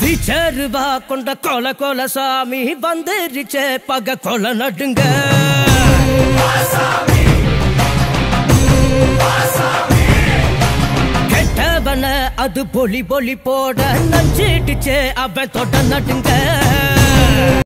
விச்சருவா கொண்ட கொல கொல சாமி வந்துருச்சே பக கொல நடுங்க. கெட்டவன அது பொலி பொலி போட நஞ்சிடுச்சே அவன் தொட நடுங்க.